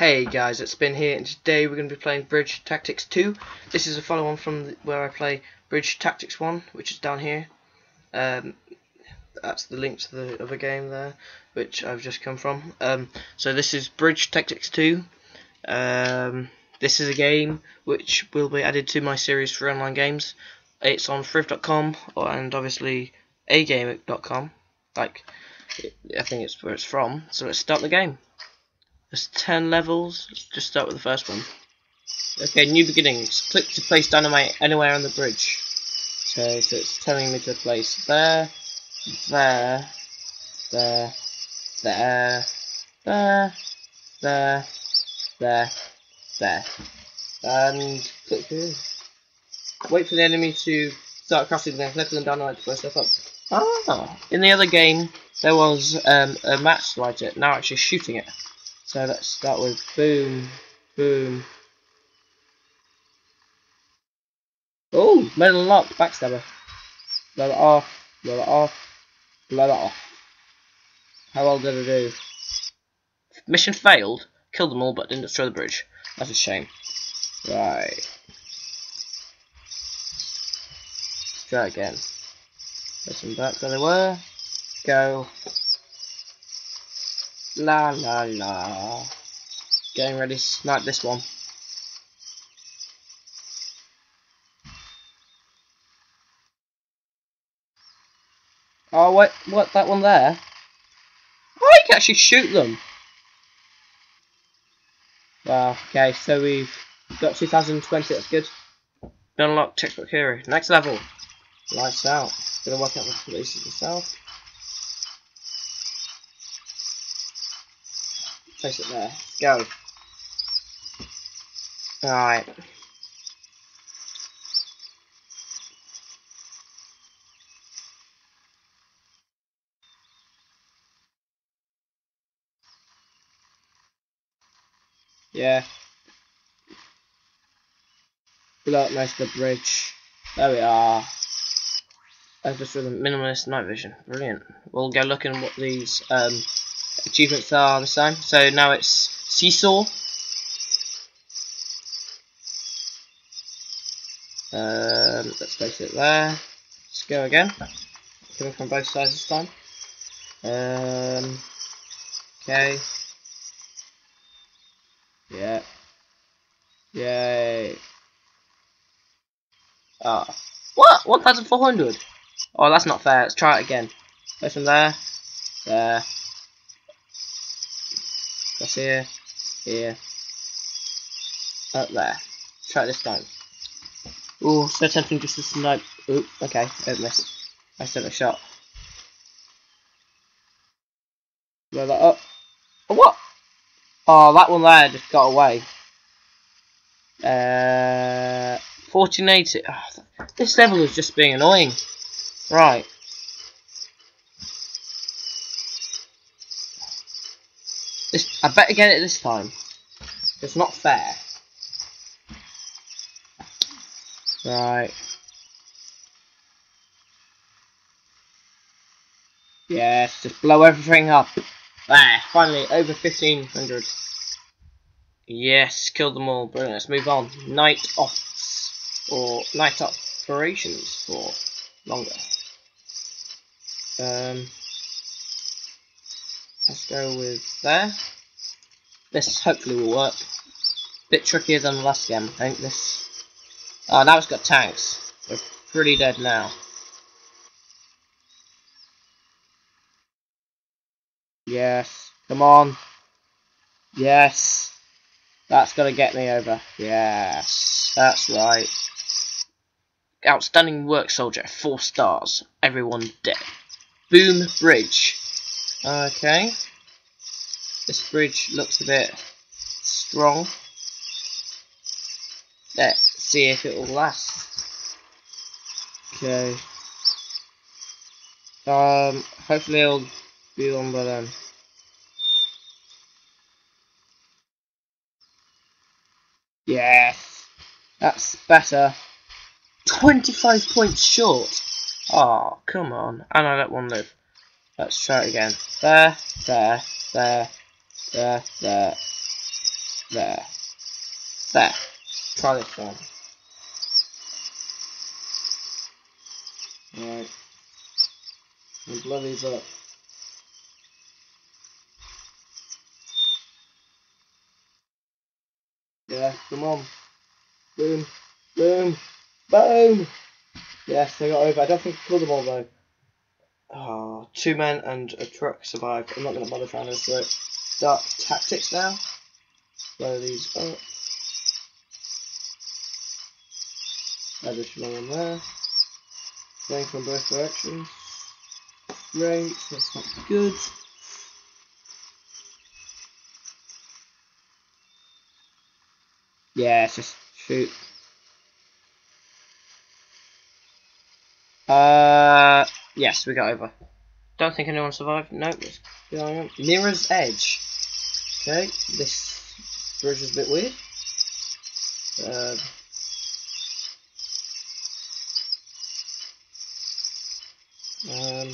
Hey guys, it's Ben here, and today we're going to be playing Bridge Tactics 2. This is a follow-on from the, where I play Bridge Tactics 1, which is down here. Um, that's the link to the other game there, which I've just come from. Um, so this is Bridge Tactics 2. Um, this is a game which will be added to my series for online games. It's on friv.com and obviously agame.com. Like, I think it's where it's from. So let's start the game. There's 10 levels. Let's just start with the first one. Okay, new beginnings. Click to place dynamite anywhere on the bridge. So, so it's telling me to place there, there, there, there, there, there, there, there. And click here. Wait for the enemy to start crossing then click on dynamite to blow stuff up. Ah! In the other game, there was um, a match light it, now actually shooting it. So let's start with boom, boom. Oh, medal unlocked, backstabber. Blow it off, blow it off, blow it off. How well did I do? Mission failed. Killed them all, but didn't destroy the bridge. That's a shame. Right. try again. Press them back where they were. Go. La la la. Getting ready to snipe this one. Oh wait, what, that one there? Oh, you can actually shoot them! Wow, okay, so we've got 2020, that's good. Unlock textbook hero. Next level. Lights out. Gonna work out the places yourself. Place it there. Go. Alright. Yeah. Blow up most the bridge. There we are. I just with a minimalist night vision. Brilliant. We'll go looking at what these um, achievements are this time. So now it's seesaw. Um, let's place it there. Let's go again. Coming from both sides this time. Um, okay. Yeah. Yay. Ah. What? 1,400? Oh, that's not fair. Let's try it again. Go from there. There. Across here. Here. Up there. Try this time. Oh, so tempting just to snipe. Oop, okay, I missed. I sent a shot. Blow that up. Oh, what? Oh, that one there just got away. Uh, 1480. Oh, this level is just being annoying. Right. I better get it this time. It's not fair. Right. Yes, just blow everything up. There, finally, over 1500. Yes, kill them all. Brilliant, let's move on. Night ops, or night operations for longer. Um, let's go with there. This hopefully will work. Bit trickier than the last game, I think. This. Oh, now it's got tanks. We're pretty dead now. Yes. Come on. Yes. That's gonna get me over. Yes. That's right. Outstanding work, soldier. Four stars. Everyone dead. Boom Bridge. Okay. This bridge looks a bit strong. Let's see if it will last. Okay. Um, hopefully it'll be on by then. Yes, that's better. 25 points short. Oh, come on. And I let one live. Let's try it again. There, there, there, there, there. There. There. Try this one. Right. And blow these up. Yeah, come on. Boom. Boom. Boom! Yes, I got over. I don't think I killed them all though. Oh, two men and a truck survived. I'm not going to bother trying to do. Dark tactics now. Blow these up. Additional one there. Going from both directions. Great, that's not good. Yeah, just shoot. Uh, yes, we got over. Don't think anyone survived. Nope. Mirror's Edge. Okay, this bridge is a bit weird. Uh, um,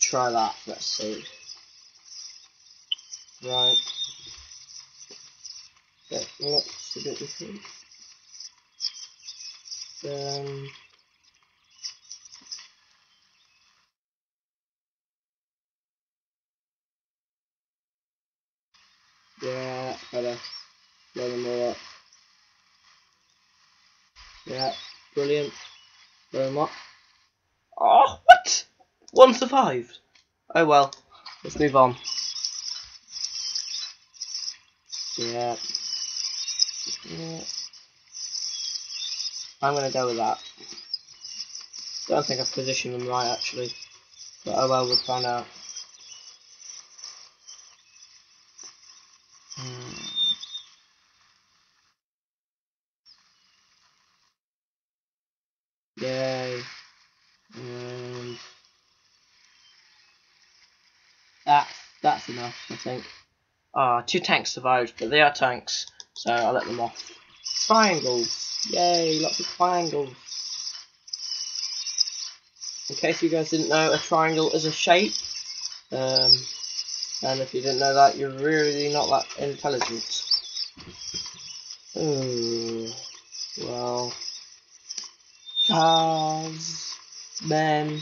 try that. Let's see. Right. That looks a bit different. Um. Yeah, better. Blow them all up. Yeah, brilliant. Blow them up. Oh, what? One survived. Oh well. Let's move on. Yeah. Yeah. I'm gonna go with that. Don't think I've positioned them right actually. But oh well, we'll find out. Yay. And that that's enough, I think. Ah, two tanks survived, but they are tanks, so I'll let them off. Triangles! Yay, lots of triangles. In case you guys didn't know, a triangle is a shape. Um, and if you didn't know that, you're really not that intelligent. Ooh, well, cars, men.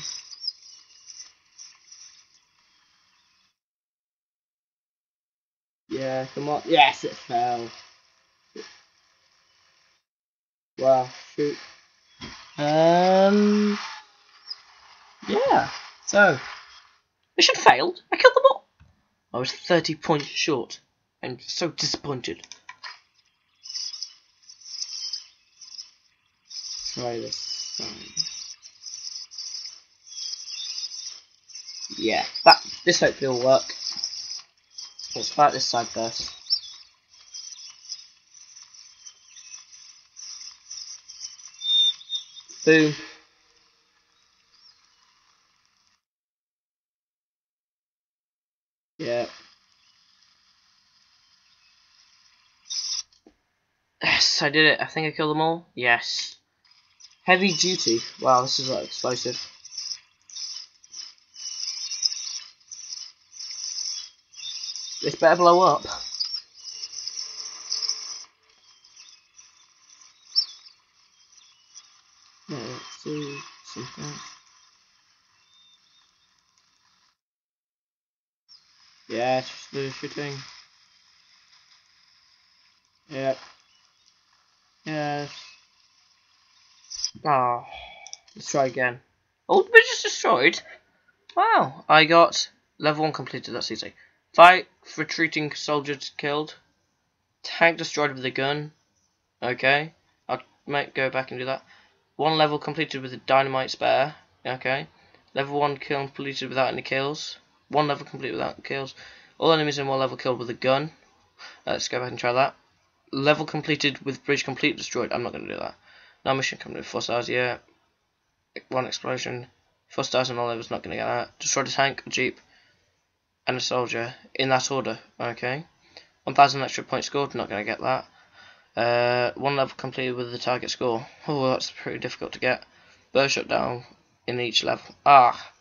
Yeah, come on. Yes, it fell. Wow, shoot. Um, yeah, so, mission failed. I killed them all. I was 30 points short. I'm so disappointed. Try this Yeah, that this hopefully will work. Let's fight this side first. Boom. Yeah. Yes, I did it. I think I killed them all. Yes. Heavy duty. Wow, this is like explosive. This better blow up. Yeah, let's do something. Yeah, it's just the shooting. Yes. Oh, let's try again. Oh, the bridge is destroyed. Wow, I got level one completed. That's easy. Fight retreating soldiers killed. Tank destroyed with a gun. Okay, I'll make go back and do that. One level completed with a dynamite spare. Okay. Level one kill completed without any kills. One level complete without kills. All enemies in one level killed with a gun. let's go back and try that. Level completed with bridge complete destroyed. I'm not going to do that. No mission complete. Four stars. Yeah. One explosion. Four stars and levels. Not going to get that. Destroyed a tank, a jeep, and a soldier in that order. Okay. 1,000 extra points scored. Not going to get that. Uh, one level completed with the target score. Oh, that's pretty difficult to get. Burst shutdown in each level. Ah.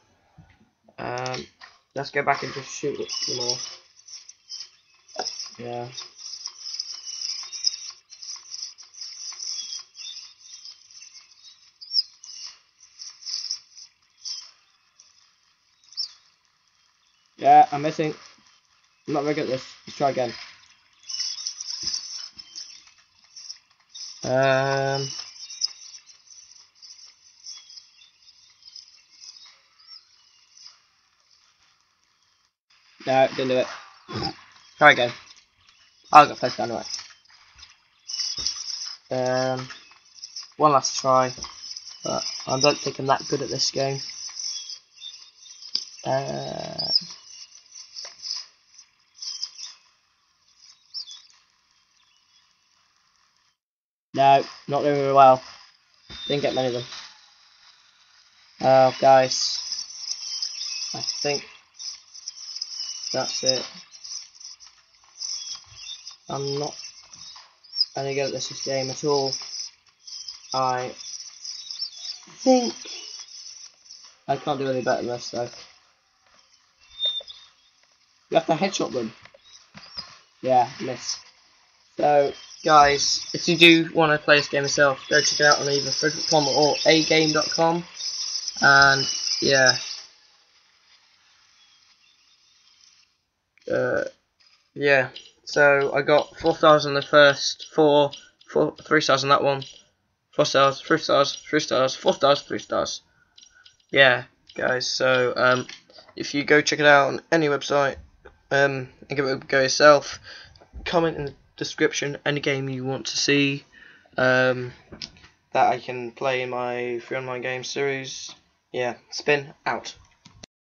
Um, let's go back and just shoot them all. Yeah. Yeah, I'm missing. I'm not very good at this. Let's try again. Um. No, didn't do it. Try again. I'll get first down right. Um, one last try, but I don't think I'm that good at this game. Uh, no, not doing very well. Didn't get many of them. Oh, guys, I think that's it. I'm not any good at this game at all. I think I can't do any better than this though. You have to headshot them. Yeah, miss. So, guys, if you do want to play this game yourself, go check it out on either friv.com or agame.com. And, yeah. Uh, yeah. So I got four stars on the first, four, four, three stars on that one, four stars, three stars, three stars, four stars, three stars. Yeah, guys. So um, if you go check it out on any website, um, and give it a go yourself, comment in the description any game you want to see, um, that I can play in my free online game series. Yeah, spin out.